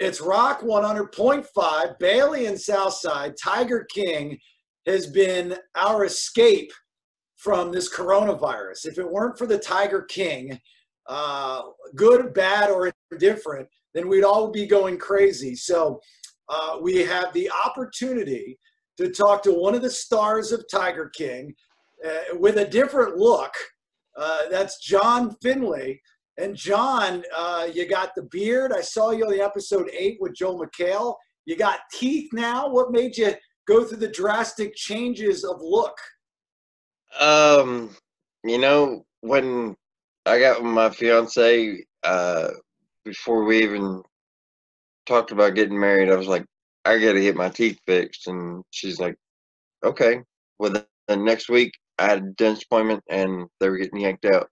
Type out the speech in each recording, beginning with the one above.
It's Rock 100.5, Bailey and Southside. Tiger King has been our escape from this coronavirus. If it weren't for the Tiger King, uh, good, bad, or indifferent, then we'd all be going crazy. So uh, we have the opportunity to talk to one of the stars of Tiger King uh, with a different look. Uh, that's John Finlay. And John, uh, you got the beard. I saw you on the episode eight with Joel McHale. You got teeth now. What made you go through the drastic changes of look? Um, you know, when I got with my fiance, uh, before we even talked about getting married, I was like, I got to get my teeth fixed, and she's like, okay. Well, the next week I had a dentist appointment, and they were getting yanked out.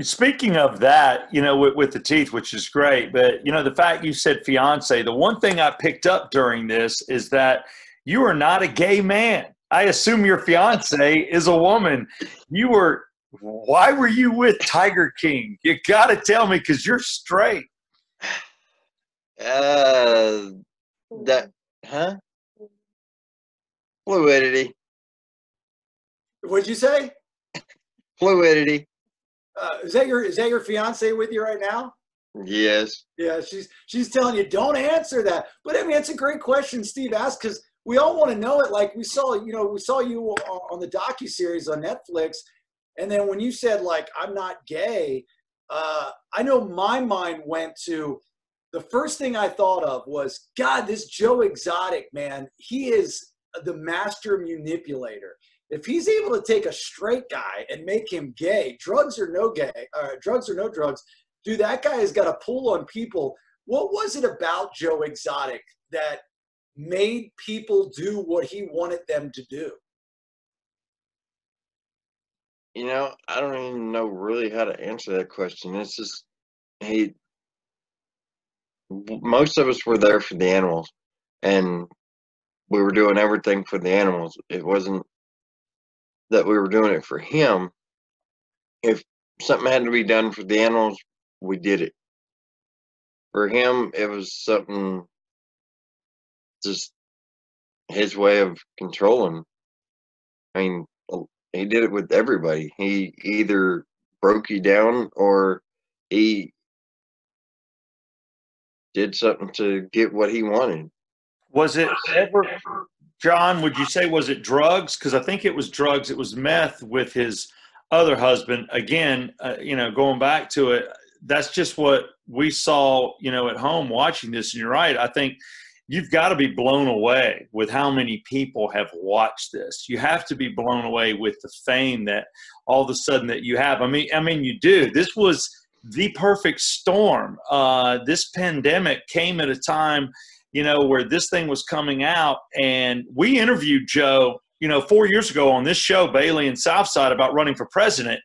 Speaking of that, you know, with, with, the teeth, which is great, but you know, the fact you said fiance, the one thing I picked up during this is that you are not a gay man. I assume your fiance is a woman. You were, why were you with Tiger King? You got to tell me because you're straight. Uh, that, huh? Fluidity. What'd you say? Fluidity. Uh, is that your is that your fiance with you right now? Yes. Yeah, she's she's telling you don't answer that. But I mean, it's a great question Steve asked because we all want to know it. Like we saw, you know, we saw you on the docu series on Netflix, and then when you said like I'm not gay, uh, I know my mind went to the first thing I thought of was God. This Joe Exotic man, he is the master manipulator if he's able to take a straight guy and make him gay, drugs or no gay, uh, drugs or no drugs, dude, that guy has got a pull on people. What was it about Joe Exotic that made people do what he wanted them to do? You know, I don't even know really how to answer that question. It's just he. Most of us were there for the animals, and we were doing everything for the animals. It wasn't that we were doing it for him. If something had to be done for the animals, we did it. For him, it was something just his way of controlling. I mean, he did it with everybody. He either broke you down or he did something to get what he wanted. Was it ever John, would you say was it drugs? Because I think it was drugs. It was meth with his other husband. Again, uh, you know, going back to it, that's just what we saw, you know, at home watching this. And you're right. I think you've got to be blown away with how many people have watched this. You have to be blown away with the fame that all of a sudden that you have. I mean, I mean, you do. This was the perfect storm. Uh, this pandemic came at a time you know, where this thing was coming out. And we interviewed Joe, you know, four years ago on this show, Bailey and Southside, about running for president.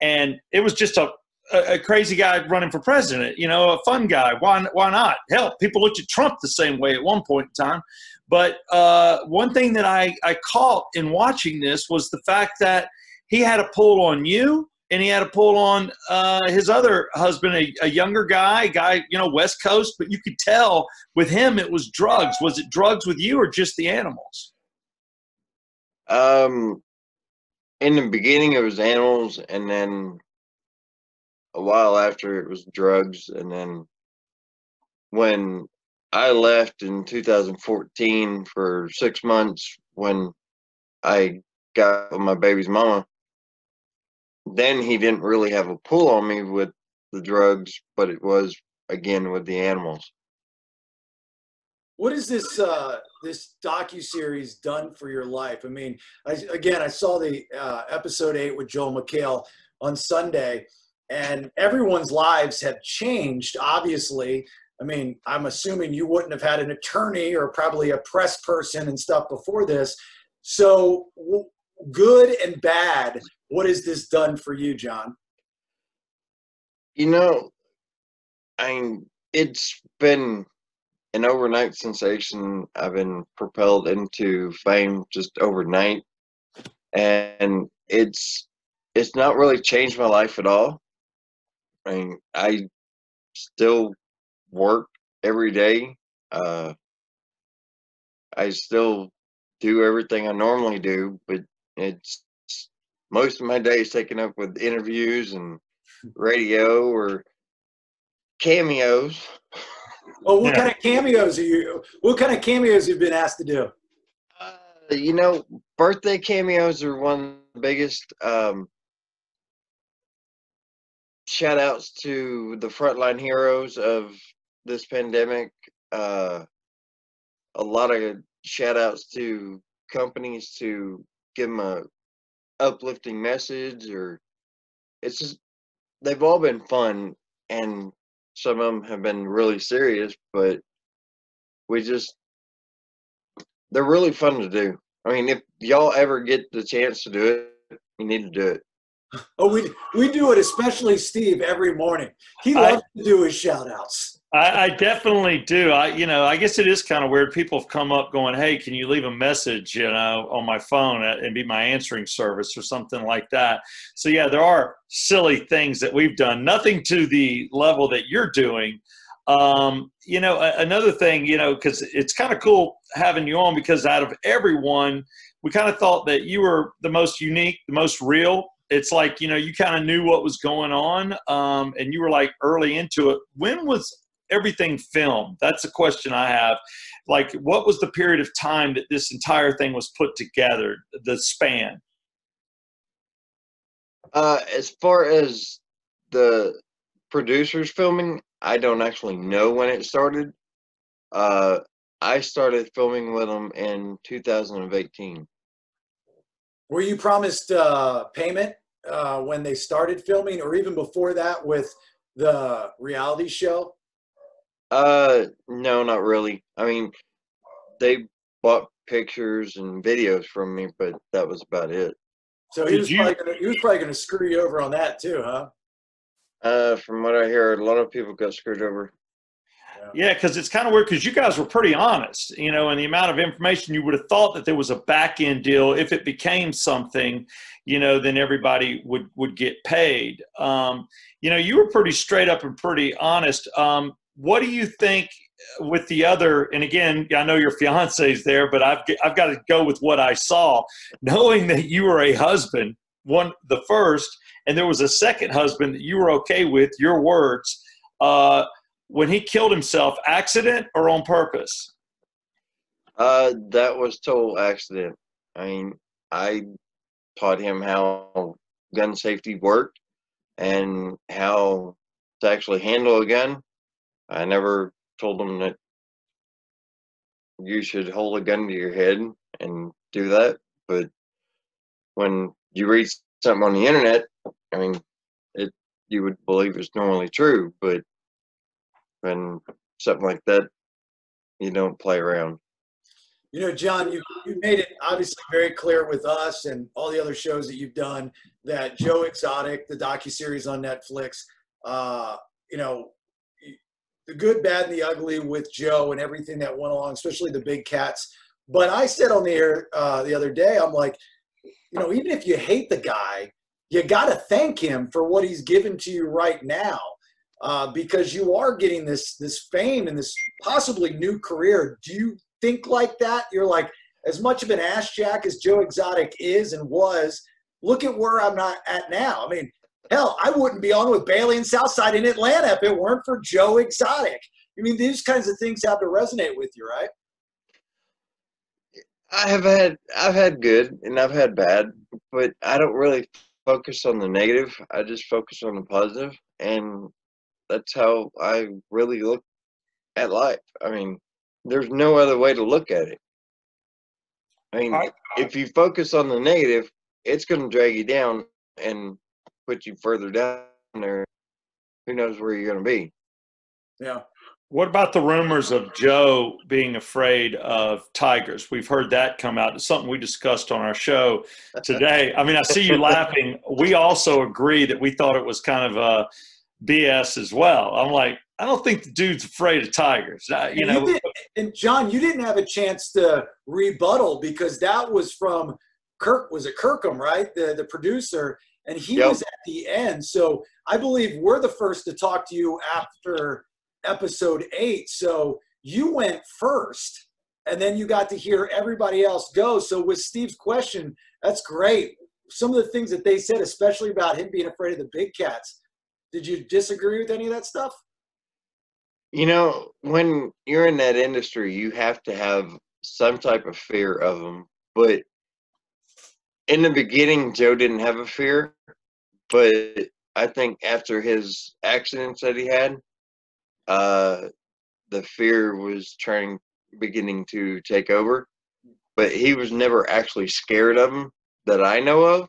And it was just a, a, crazy guy running for president, you know, a fun guy. Why, why not? Hell, people looked at Trump the same way at one point in time. But uh, one thing that I, I caught in watching this was the fact that he had a pull on you and he had to pull on uh, his other husband, a, a, younger guy, guy, you know, West Coast. But you could tell with him it was drugs. Was it drugs with you or just the animals? Um, in the beginning it was animals, and then a while after it was drugs, and then when I left in 2014 for six months, when I got with my baby's mama then he didn't really have a pull on me with the drugs, but it was again with the animals. What is this uh, this docu series done for your life? I mean, I, again, I saw the uh, episode eight with Joel McHale on Sunday, and everyone's lives have changed. Obviously, I mean, I'm assuming you wouldn't have had an attorney or probably a press person and stuff before this. So, good and bad what has this done for you, John? You know, I mean, it's been an overnight sensation. I've been propelled into fame just overnight, and it's it's not really changed my life at all. I mean, I still work every day. Uh, I still do everything I normally do, but it's most of my day is taken up with interviews and radio or cameos. Oh, what Yeah. kind of cameos are you? What kind of cameos you've been asked to do? Uh, you know, birthday cameos are one of the biggest. Um, shout outs to the frontline heroes of this pandemic. Uh, a lot of shout outs to companies to give them a uplifting message or it's just they've all been fun and some of them have been really serious but we just they're really fun to do i mean if y'all ever get the chance to do it you need to do it Oh, we we do it, especially Steve, every morning. He I- loves to do his shout outs. I, I definitely do. I, you know, I guess it is kind of weird. People have come up going, "Hey, can you leave a message, you know, on my phone and be my answering service or something like that?" So yeah, there are silly things that we've done. Nothing to the level that you're doing. Um, you know, another thing, you know, because it's kind of cool having you on because out of everyone, we kind of thought that you were the most unique, the most real. It's like you know, you kind of knew what was going on, um, and you were like early into it. When was everything filmed? That's a question I have. Like, what was the period of time that this entire thing was put together? The span. uh as far as the producers filming i don't actually know when it started uh i started filming with them in 2018 Were you promised uh, payment uh, when they started filming, or even before that with the reality show? Uh, no, not really. I mean, they bought pictures and videos from me, but that was about it. So he Did was you- probably gonna, he was probably going to screw you over on that too, huh? Uh, from what I hear, a lot of people got screwed over. Yeah, because it's kind of weird because you guys were pretty honest, you know, and the amount of information you would have thought that there was a back end deal. If it became something, you know, then everybody would would get paid. Um, you know, you were pretty straight up and pretty honest. Um, what do you think with the other? And again, I know your fiance's there, but I've I've got to go with what I saw, knowing that you were a husband, one the first, and there was a second husband that you were okay with. Your words. Uh, when he killed himself, accident or on purpose? Uh, that was total accident. I mean, I taught him how gun safety worked and how to actually handle a gun. I never told them that you should hold a gun to your head and do that. But when you read something on the internet, I mean, it you would believe it's normally true, but when something like that, you don't play around. You know, John, you you made it obviously very clear with us and all the other shows that you've done that Joe Exotic, the docu series on Netflix, uh, you know, the good, bad, and the ugly with Joe and everything that went along, especially the big cats. But I said on the air uh, the other day, I'm like, you know, even if you hate the guy, you got to thank him for what he's given to you right now, uh, because you are getting this this fame and this possibly new career. Do you think like that? You're like, as much of an ass jack as Joe Exotic is and was, look at where I'm not at now. I mean, hell, I wouldn't be on with Bailey and Southside in Atlanta if it weren't for Joe Exotic. I mean, these kinds of things have to resonate with you, right? I have had I've had good and I've had bad, but I don't really focus on the negative. I just focus on the positive, and that's how I really look at life. I mean, there's no other way to look at it. I mean, I- if you focus on the negative, it's going to drag you down and put you further down there. Who knows where you're going to be? Yeah. What about the rumors of Joe being afraid of tigers? We've heard that come out. It's something we discussed on our show today. I mean, I see you laughing. We also agree that we thought it was kind of a BS as well. I'm like, I don't think the dude's afraid of tigers. Uh, you And know, didn't- and John, you didn't have a chance to rebuttal because that was from Kirk. Was it Kirkham, right? The the producer, and he Yep. was at the end. So I believe we're the first to talk to you after episode eight. So you went first, and then you got to hear everybody else go. So with Steve's question, that's great. Some of the things that they said, especially about him being afraid of the big cats, did you disagree with any of that stuff? You know, when you're in that industry, you have to have some type of fear of them. But in the beginning, Joe didn't have a fear. But I think after his accidents that he had, uh, the fear was trying, beginning to take over. But he was never actually scared of them that I know of.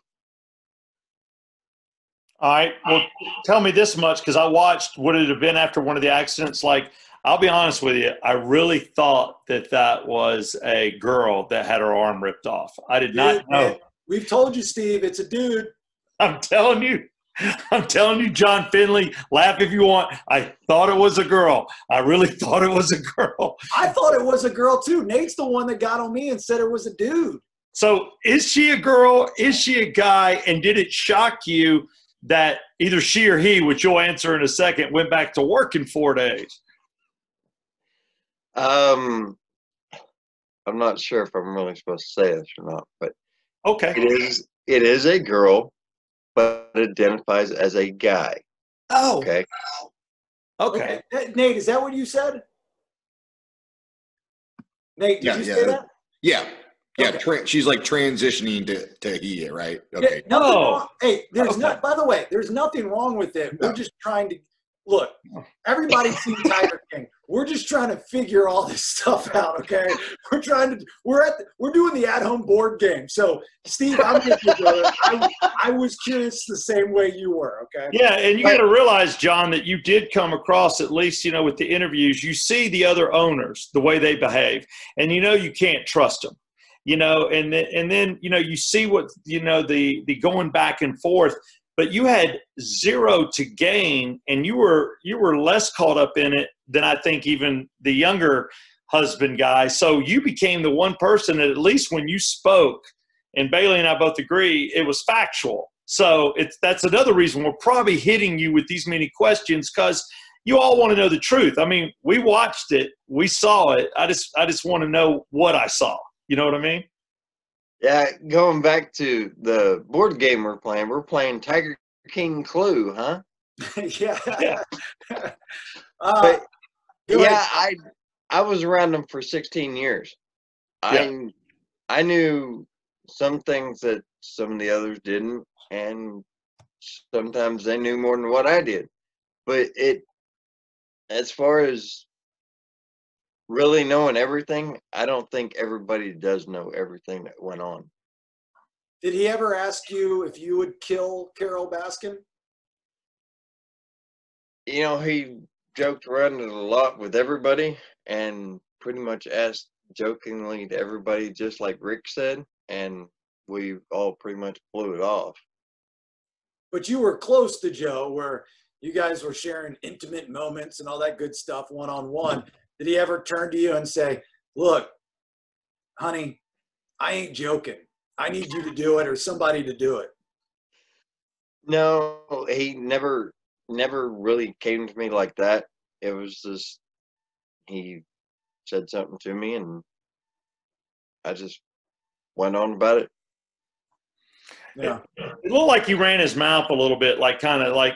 All right. Well, tell me this much because I watched. what it have been after one of the accidents? Like, I'll be honest with you. I really thought that that was a girl that had her arm ripped off. I did not Dude, know. Man, We've told you, Steve, it's a dude. I'm telling you. I'm telling you, John Finlay, laugh if you want. I thought it was a girl. I really thought it was a girl. I thought it was a girl too. Nate's the one that got on me and said it was a dude. So, is she a girl? Is she a guy? And did it shock you that either she or he, which you'll answer in a second, went back to work in four days? Um, I'm not sure if I'm really supposed to say this or not, but Okay. it is it is a girl, but identifies as a guy. Oh, Okay. okay. Uh, Nate, is that what you said? Nate, did Yeah, you yeah. say that? Yeah. Yeah. Okay. Tra- she's like transitioning to, to he, right? Okay. Yeah, nothing Oh. wrong. Hey, there's Okay. not. By the way, there's nothing wrong with it. We're No. just trying to look. Everybody's seen Tiger King. We're just trying to figure all this stuff out. Okay, we're trying to. We're at. The, we're doing the at-home board game. So, Steve, I'm with you, brother. I, I was curious the same way you were. Okay. Yeah, and you got to realize, John, that you did come across at least, you know, with the interviews, you see the other owners, the way they behave, and you know you can't trust them, you know, and then, and then you know you see what you know the the going back and forth, but you had zero to gain, and you were you were less caught up in it than I think even the younger husband guy. So you became the one person that at least when you spoke, and Bailey and I both agree, it was factual. So it's that's another reason we're probably hitting you with these many questions because you all want to know the truth. I mean, we watched it, we saw it. I just I just want to know what I saw. You know what I mean? Yeah, going back to the board game we're playing, we're playing Tiger King Clue, huh? yeah. Yeah. uh, But yeah. I I was around them for 16 years. I I knew some things that some of the others didn't, and sometimes they knew more than what I did. But it, as far as really knowing everything, I don't think everybody does know everything that went on. Did he ever ask you if you would kill Carole Baskin? You know, he joked around it a lot with everybody and pretty much asked jokingly to everybody, just like Rick said, and we all pretty much blew it off. but you were close to Joe, where you guys were sharing intimate moments and all that good stuff one on one. Did he ever turn to you and say, "Look, honey, I ain't joking. I need you to do it, or somebody to do it"? No, he never never really came to me like that. It was just he said something to me and I just went on about it. Yeah. It looked like he ran his mouth a little bit, like kind of like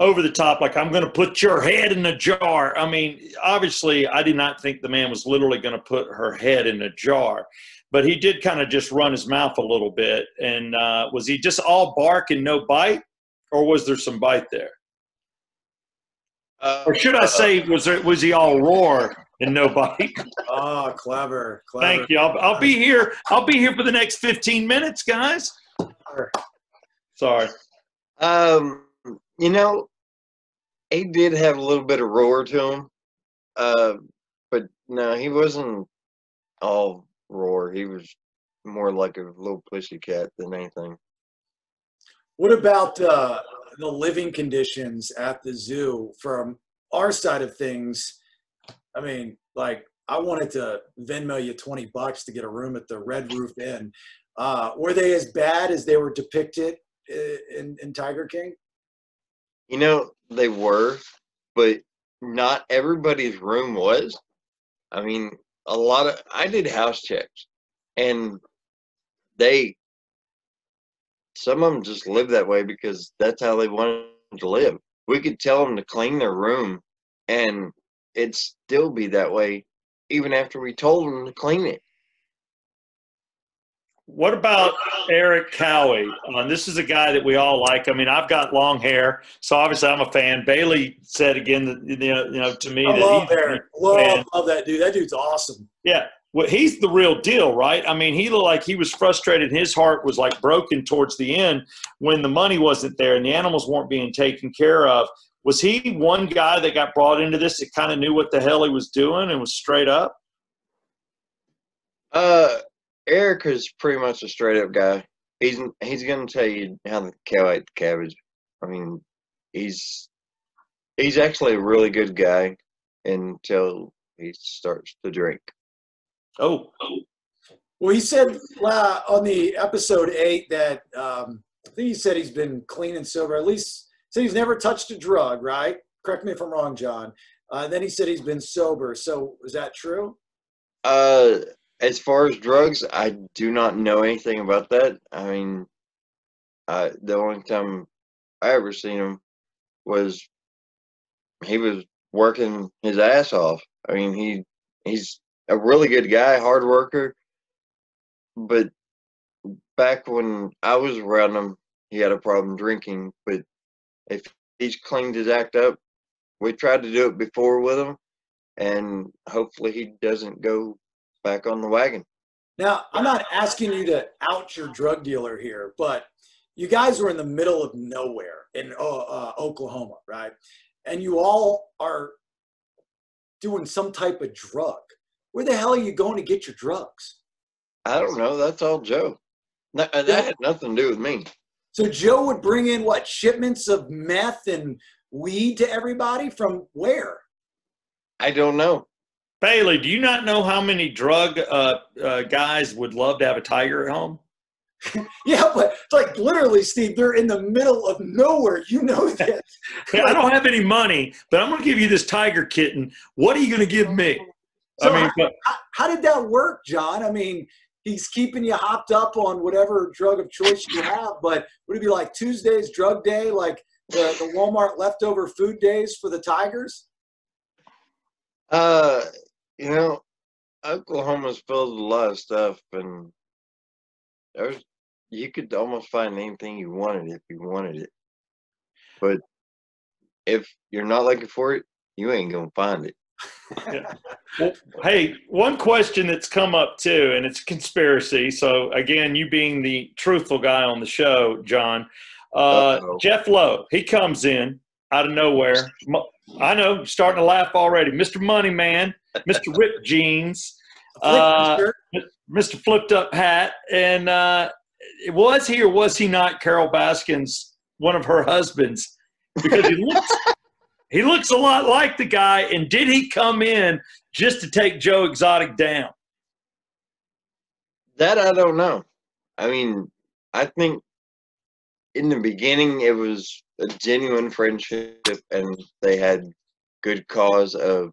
over the top, like I'm going to put your head in a jar. I mean, obviously, I did not think the man was literally going to put her head in a jar, but he did kind of just run his mouth a little bit. And uh, was he just all bark and no bite, or was there some bite there? Uh, Or should I say, was there was he all roar and no bite? Oh, clever, clever. Thank you. I'll, I'll be here. I'll be here for the next 15 minutes, guys. Sorry. Um, you know, he did have a little bit of roar to him, uh, but no, he wasn't all roar. He was more like a little pussy cat than anything. What about uh, the living conditions at the zoo from our side of things? I mean, like, I wanted to Venmo you 20 bucks to get a room at the Red Roof Inn. Uh, were they as bad as they were depicted in, in Tiger King? You know, they were, but not everybody's room was. I mean, a lot of I did house checks, and they some of them just live that way because that's how they wanted to live. We could tell them to clean their room, and it'd still be that way even after we told them to clean it. What about Erik Cowie? Uh, this is a guy that we all like. I mean, I've got long hair, so obviously I'm a fan. Bailey said again that you know, you know to me I that love he's a Eric. big Love, love that dude. That dude's awesome. Yeah. Well, he's the real deal, right? I mean, he looked like he was frustrated. His heart was like broken towards the end when the money wasn't there and the animals weren't being taken care of. Was he one guy that got brought into this that kind of knew what the hell he was doing and was straight up? Uh, Eric is pretty much a straight up guy. He's he's gonna tell you how the cow ate the cabbage. I mean, he's he's actually a really good guy until he starts to drink. Oh, Well, he said uh, on the episode eight that um, I think he said he's been clean and sober. At least said he's never touched a drug. Right? Correct me if I'm wrong, John. Uh, then he said he's been sober. So is that true? Uh, as far as drugs, I do not know anything about that. I mean, uh, the only time I ever seen him was he was working his ass off. I mean, he he's a really good guy, hard worker. But back when I was around him, he had a problem drinking. But if he's cleaned his act up, we tried to do it before with him, and hopefully he doesn't go back on the wagon. Now, I'm not asking you to out your drug dealer here, but you guys were in the middle of nowhere in uh, uh, Oklahoma, right? And you all are doing some type of drug. Where the hell are you going to get your drugs? I don't know. That's all Joe. That, that had nothing to do with me. So Joe would bring in what shipments of meth and weed to everybody from where? I don't know. Bailey, do you not know how many drug uh, uh, guys would love to have a tiger at home? Yeah, but it's like literally, Steve, they're in the middle of nowhere. You know that. Yeah, I don't have any money, but I'm going to give you this tiger kitten. What are you going to give me? So I mean, but, how, how did that work, John? I mean, he's keeping you hopped up on whatever drug of choice you have, but would it be like Tuesday's drug day, like the, the Walmart leftover food days for the Tigers? Uh, you know, Oklahoma's filled with a lot of stuff, and there's you could almost find anything you wanted if you wanted it. But if you're not looking for it, you ain't gonna find it. well, hey, one question that's come up too, and it's a conspiracy. So again, you being the truthful guy on the show, John, uh. Jeff Lowe, he comes in out of nowhere. I know, starting to laugh already. Mr. Money Man, Mr. Rip Jeans, Uh, Mr. Flipped Up Hat, and uh, was he or was he not Carole Baskins, one of her husbands? Because he looks he looks a lot like the guy. And did he come in just to take Joe Exotic down? That I don't know. I mean, I think in the beginning it was a genuine friendship, and they had good cause of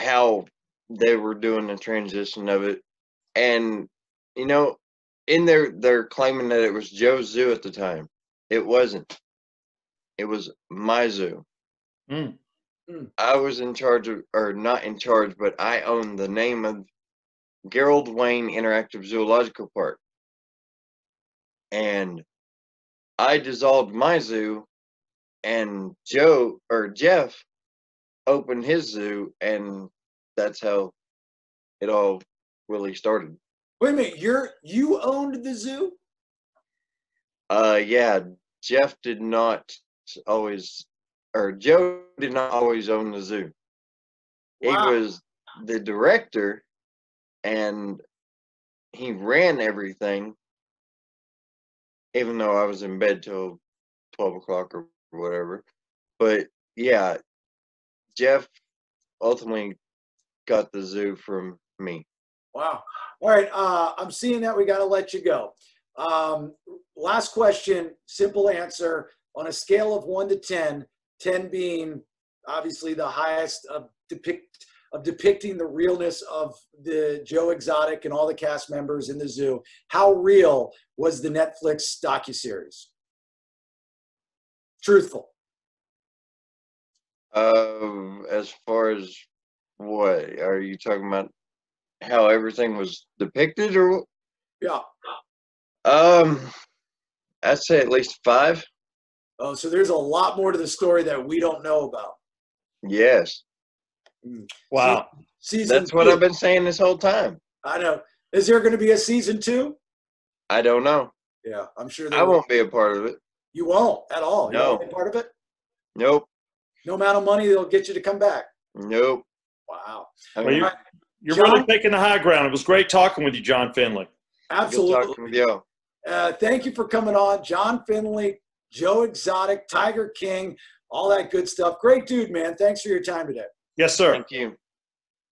how they were doing the transition of it. And you know, in there they're claiming that it was Joe's zoo at the time. It wasn't. It was my zoo. Mm. I was in charge of, or not in charge, but I owned the name of Garold Wayne Interactive Zoological Park. And I dissolved my zoo, and Joe or Jeff opened his zoo, and that's how it all really started. Wait a minute, you're you owned the zoo? Uh, yeah, Jeff did not always, or Joe did not always own the zoo. Wow. He was the director, and he ran everything. Even though I was in bed till twelve o'clock or whatever, but yeah, Jeff ultimately got the zoo from me. Wow. All right. Uh, I'm seeing that we got to let you go. Um, last question, simple answer. On a scale of one to 10, 10 being obviously the highest of depict of depicting the realness of the Joe Exotic and all the cast members in the zoo. How real was the Netflix docuseries? Truthful. Uh, as far as what are you talking about? How everything was depicted, or Yeah. um, I'd say at least five. Oh, so there's a lot more to the story that we don't know about. Yes, Wow. Season that's what. I've been saying this whole time. I know. Is there going to be a season two? I don't know. Yeah, I'm sure. I will. won't be a part of it. You won't at all. You No. won't be part of it. Nope. No amount of money that'll get you to come back. Nope. Wow. I Well, you- Right. You're John? really taking the high ground. It was great talking with you, John Finlay. good Absolutely. talking with you. Uh, thank you for coming on, John Finlay, Joe Exotic, Tiger King, all that good stuff. Great dude, man. Thanks for your time today. Yes, sir. Thank you.